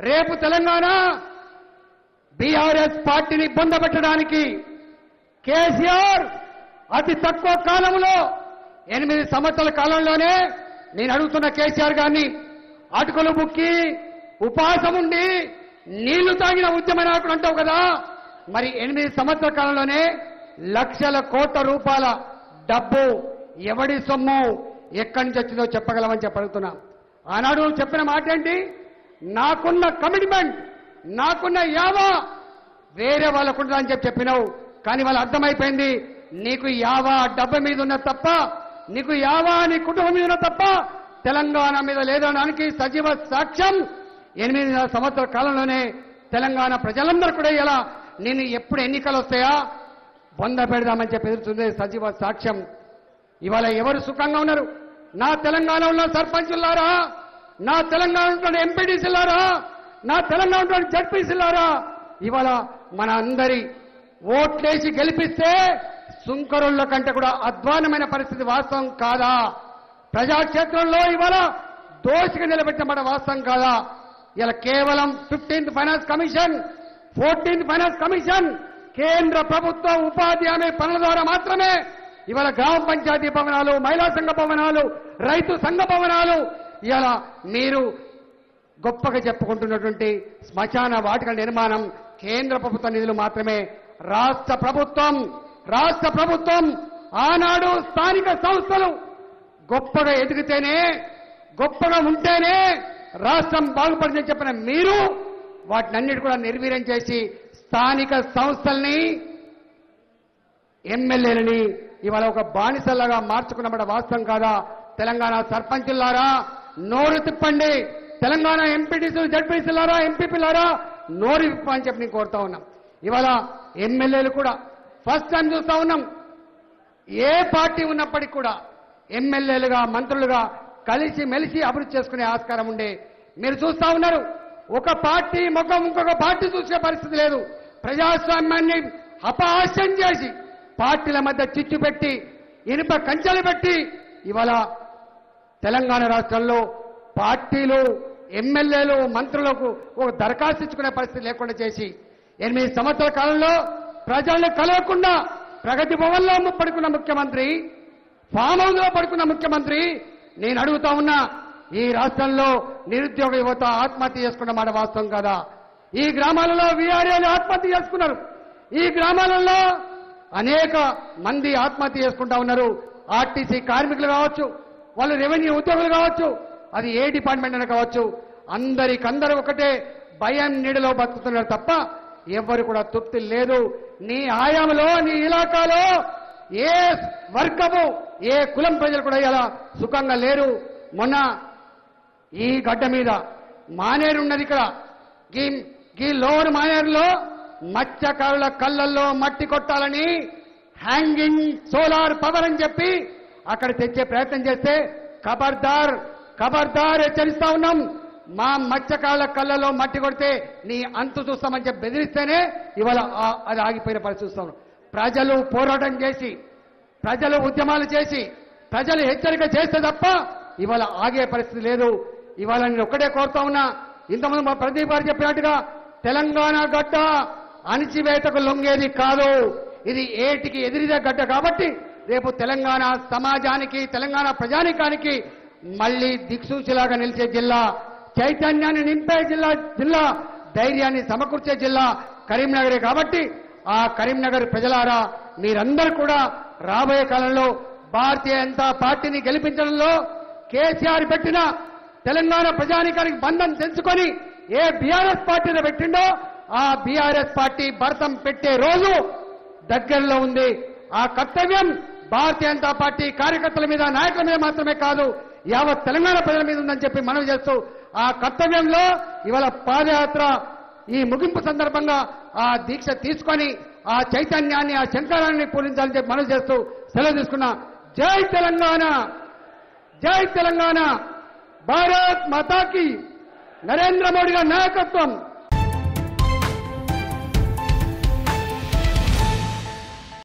రేపు తెలంగాణ బీఆర్ఎస్ పార్టీని పొందబెట్టడానికి కేసీఆర్ అతి తక్కువ కాలంలో ఎనిమిది సంవత్సరాల కాలంలోనే నేను అడుగుతున్న కేసీఆర్ గారిని అటుకులు బుక్కి ఉపాసం ఉండి నీళ్ళు తాగిన ఉద్యమ నాయకుడు అంటావు కదా? మరి ఎనిమిది సంవత్సరాల కాలంలోనే లక్షల కోట్ల రూపాయల డబ్బు ఎవడి సొమ్ము ఎక్కడి నుంచి వచ్చిందో చెప్పగలమని చెప్పి ఆనాడు చెప్పిన మాట ఏంటి నాకున్న కమిట్మెంట్ నాకున్న యావా వేరే వాళ్ళకుంటుందా అని చెప్పి చెప్పినావు. కానీ వాళ్ళు అర్థమైపోయింది నీకు యావా డబ్బు మీద ఉన్న తప్ప నీకు యావా నీ కుటుంబం మీద ఉన్న తప్ప తెలంగాణ మీద లేదనడానికి సజీవ సాక్ష్యం. ఎనిమిది సంవత్సరాల కాలంలోనే తెలంగాణ ప్రజలందరూ కూడా ఇలా నేను ఎప్పుడు ఎన్నికలు వస్తాయా? బొంద పెడదామని చెప్పి ఎదురుతుంది సజీవ సాక్ష్యం. ఇవాళ ఎవరు సుఖంగా ఉన్నారు? నా తెలంగాణ ఉన్న సర్పంచులారా నా తెలంగాణ ఉన్న ఎంపీడీసీలారా నా తెలంగాణ ఉన్న జడ్పీసీలారా ఇవాళ మన అందరి ఓట్లేసి గెలిపిస్తే సుంకరుల కంటే కూడా అధ్వానమైన పరిస్థితి వాస్తవం కాదా? ప్రజాక్షేత్రంలో ఇవాళ దోషిగా నిలబెట్టబడ్డ వాస్తవం కాదా? ఇలా కేవలం fifteenth finance commission fourteenth finance commission కేంద్ర ప్రభుత్వ ఉపాధి హామీ పనుల ద్వారా మాత్రమే ఇవాళ గ్రామ పంచాయతీ భవనాలు మహిళా సంఘ భవనాలు రైతు సంఘ భవనాలు ఇలా మీరు గొప్పగా చెప్పుకుంటున్నటువంటి శ్మశాన వాటిక నిర్మాణం కేంద్ర ప్రభుత్వ నిధులు మాత్రమే. రాష్ట్ర ప్రభుత్వం రాష్ట్ర ప్రభుత్వం ఆనాడు స్థానిక సంస్థలు గొప్పగా ఎదిగితేనే గొప్పగా ఉంటేనే రాష్ట్రం బాగుపడిందని చెప్పిన మీరు వాటినన్నిటి కూడా నిర్వీర్యం చేసి స్థానిక సంస్థల్ని ఎమ్మెల్యేలని ఇవాళ ఒక బానిసల్లాగా మార్చుకున్నమాట వాస్తవం కాదా? తెలంగాణ సర్పంచులారా నోరు తిప్పండి. తెలంగాణ ఎంపీటీసీలు జడ్పీసీలారా ఎంపీపీలారా నోరు విప్పని చెప్పి నేను కోరుతా ఉన్నాం. ఇవాళ ఎమ్మెల్యేలు కూడా ఫస్ట్ టైం చూస్తా ఉన్నాం. ఏ పార్టీ ఉన్నప్పటికీ కూడా ఎమ్మెల్యేలుగా మంత్రులుగా కలిసి మెలిసి అభివృద్ధి చేసుకునే ఆస్కారం ఉండే. మీరు చూస్తా ఉన్నారు. ఒక పార్టీ ముఖం ఇంకొక పార్టీ చూసే పరిస్థితి లేదు. ప్రజాస్వామ్యాన్ని అపహాస్యం చేసి పార్టీల మధ్య చిచ్చు పెట్టి ఇనుప కంచెలు పెట్టి ఇవాళ తెలంగాణ రాష్ట్రంలో పార్టీలు ఎమ్మెల్యేలు మంత్రులకు ఒక దరఖాస్తు ఇచ్చుకునే పరిస్థితి లేకుండా చేసి ఎనిమిది సంవత్సరాల కాలంలో ప్రజల్ని కలవకుండా ప్రగతి భవన్లో పడుకున్న ముఖ్యమంత్రి ఫామ్ హౌస్లో పడుకున్న ముఖ్యమంత్రి నేను అడుగుతా ఉన్నా ఈ రాష్ట్రంలో నిరుద్యోగ యువత ఆత్మహత్య చేసుకున్న మాట వాస్తవం కదా? ఈ గ్రామాలలో వీఆర్ఏలు ఆత్మహత్య చేసుకున్నారు. ఈ గ్రామాలలో అనేక మంది ఆత్మహత్య చేసుకుంటా ఉన్నారు. ఆర్టీసీ కార్మికులు కావచ్చు వాళ్ళు రెవెన్యూ ఉద్యోగులు కావచ్చు అది ఏ డిపార్ట్మెంట్ అయినా కావచ్చు అందరికందరూ ఒకటే భయం నీడలో బతుకుతున్నారు తప్ప ఎవ్వరు కూడా తృప్తి లేదు. నీ ఆయామలో నీ ఇలాకాలో ఏ వర్గము ఏ కులం ప్రజలు కూడా ఇలా సుఖంగా లేరు. మొన్న ఈ గడ్డ మీద మానేరు ఉన్నది ఇక్కడ. గీ గీ లోవర్ మానేరులో మత్స్యకారుల కళ్ళల్లో మట్టి కొట్టాలని హ్యాంగింగ్ సోలార్ పవర్ అని చెప్పి అక్కడ తెచ్చే ప్రయత్నం చేస్తే ఖబర్దార్ ఖబర్దార్ హెచ్చరిస్తా ఉన్నాం. మా మత్స్యకాల కళ్ళలో మట్టి కొడితే నీ అంతు చూస్తామని చెప్పి బెదిరిస్తేనే ఇవాళ అది ఆగిపోయిన పరిస్థితి చూస్తాం ప్రజలు పోరాటం చేసి ప్రజలు ఉద్యమాలు చేసి ప్రజలు హెచ్చరిక చేస్తే తప్ప ఇవాళ ఆగే పరిస్థితి లేదు. ఇవాళ నేను ఒక్కటే కోరుతా ఉన్నా ఇంతకుముందు మా ప్రదీప్ గారు చెప్పినట్టుగా తెలంగాణ గడ్డ అణిచివేతకు లొంగేది కాదు. ఇది ఏటికి ఎదిరిదే గడ్డ కాబట్టి రేపు తెలంగాణ సమాజానికి తెలంగాణ ప్రజానికానికి మళ్ళీ దిక్సూచిలాగా నిలిచే జిల్లా చైతన్యాన్ని నింపే జిల్లా జిల్లా ధైర్యాన్ని సమకూర్చే జిల్లా కరీంనగరే కాబట్టి ఆ కరీంనగర్ ప్రజలారా మీరందరూ కూడా రాబోయే కాలంలో భారతీయ జనతా పార్టీని గెలిపించడంలో కేసీఆర్ పెట్టిన తెలంగాణ ప్రజానికానికి బంధం తెంచుకొని ఏ బీఆర్ఎస్ పార్టీని పెట్టిండో ఆ బీఆర్ఎస్ పార్టీ భరతం పెట్టే రోజు దగ్గరలో ఉంది. ఆ కర్తవ్యం భారతీయ జనతా పార్టీ కార్యకర్తల మీద నాయకుల మీద మాత్రమే కాదు యావత్ తెలంగాణ ప్రజల మీద ఉందని చెప్పి మనవి చేస్తూ ఆ కర్తవ్యంలో ఇవాళ పాదయాత్ర ఈ ముగింపు సందర్భంగా ఆ దీక్ష తీసుకొని ఆ చైతన్యాన్ని ఆ శంకరాన్ని పూరించాలని చెప్పి మనవి చేస్తూ సెలవు తీసుకున్నా జై తెలంగాణ జై తెలంగాణ భారత్ మాతాకి నరేంద్ర మోడీ గారి నాయకత్వం.